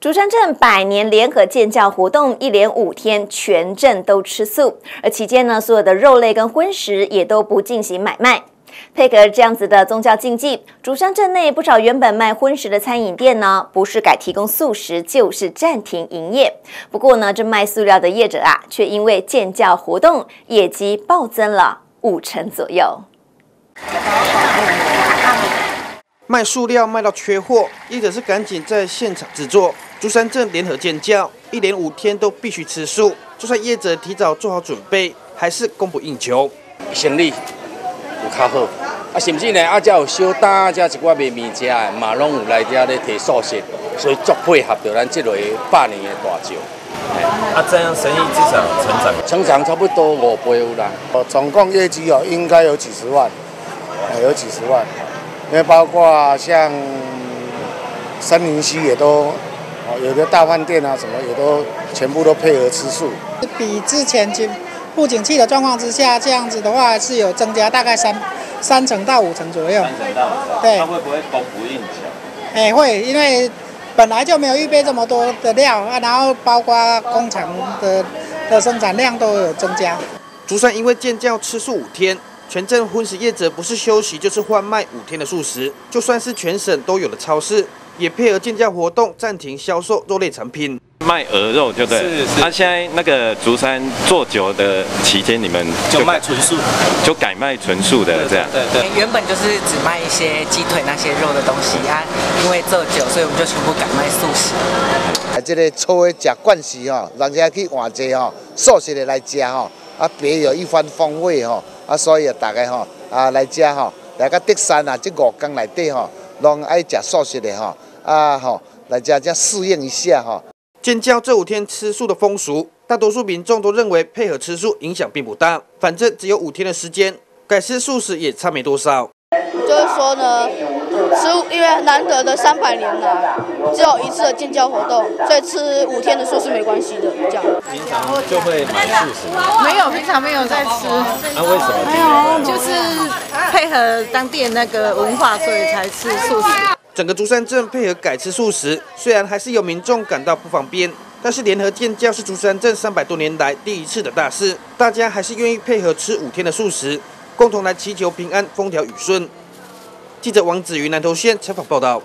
竹山镇百年联合建教活动，一连五天全镇都吃素，而期间呢，所有的肉类跟荤食也都不进行买卖。配合这样子的宗教禁忌，竹山镇内不少原本卖荤食的餐饮店呢，不是改提供素食，就是暂停营业。不过呢，这卖塑料的业者啊，却因为建教活动，业绩暴增了五成左右。卖塑料卖到缺货，业者是赶紧在现场制作。竹山镇联合建教，一连五天都必须吃素，就算业者提早做好准备，还是供不应求。生意有较好，啊，甚至呢，啊，遮有小单，遮一寡卖面食的，嘛拢有来遮咧提素食，所以足配合着咱这类百年的大酒。啊，这样生意至少成长，成长差不多五倍有啦。哦，总共业绩哦，应该有几十万，有几十万。因为包括像森林溪也都，哦，有的大饭店啊什么也都全部都配合吃素。比之前景不景气的状况之下，这样子的话是有增加大概三三成到五成左右。三成到五成。对。它会不会供不应求？哎，会，因为本来就没有预备这么多的料啊，然后包括工厂的的生产量都有增加。竹山因为建教吃素五天。全镇荤食业者不是休息就是换卖五天的素食，就算是全省都有的超市，也配合竞价活动暂停销售肉类产品，卖鹅肉就对。是是。那现在那个竹山做酒的期间，你们就卖纯素，就改卖纯素的这样。对对。原本就是只卖一些鸡腿那些肉的东西啊，因为做酒，所以我们就全部改卖素食。啊，这个初的食惯食吼，人家去换这吼素食的来食吼，啊别有一番风味吼。啊，所以啊，大家吼啊来食吼，来个德山啊，这五天内底吼，拢爱食素食的吼，啊好来家家试验一下哈。建教这五天吃素的风俗，大多数民众都认为配合吃素影响并不大，反正只有五天的时间，改吃素食也差没多少。就是说呢，吃因为难得的三百年来只有一次的建教活动，所以吃五天的素是没关系的。这样平常就会买素食？没有，平常没有在吃。那为什么？没有，就是配合当地那个文化，所以才吃素食。整个竹山镇配合改吃素食，虽然还是有民众感到不方便，但是联合建教是竹山镇三百多年来第一次的大事，大家还是愿意配合吃五天的素食。共同来祈求平安、风调雨顺。记者王子瑜南投县采访报道。